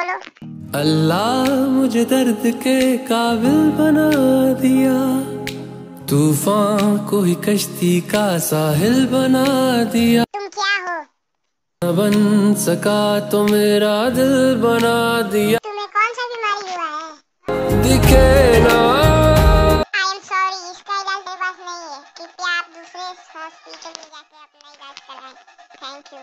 बोलो अल्लाह मुझे दर्द के काबिल बना दिया। तूफ़ान को ही कश्ती का साहिल बना दिया। तुम क्या हो? न बन सका तो मेरा दिल बना दिया। तुम्हें कौन सा बीमारी हुआ है? दिखे ना। आई एम सॉरी इसका इलाज मेरे पास नहीं है। कृपया आप दूसरे हॉस्पिटल में जाकर अपना इलाज कराएँ। Thank you